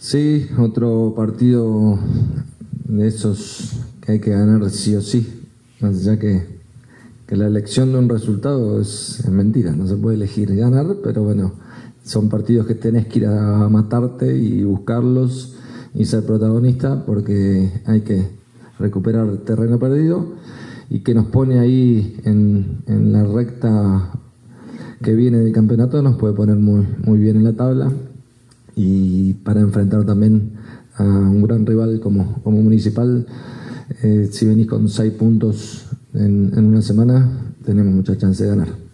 Sí, otro partido de esos que hay que ganar sí o sí, más allá que, que la elección de un resultado es, mentira, no se puede elegir ganar, pero bueno, son partidos que tenés que ir a matarte y buscarlos y ser protagonista porque hay que recuperar terreno perdido y que nos pone ahí en, en la recta que viene del campeonato, nos puede poner muy, muy bien en la tabla y para enfrentar también a un gran rival como, como Municipal, eh, si venís con seis puntos en, en una semana, tenemos mucha chance de ganar.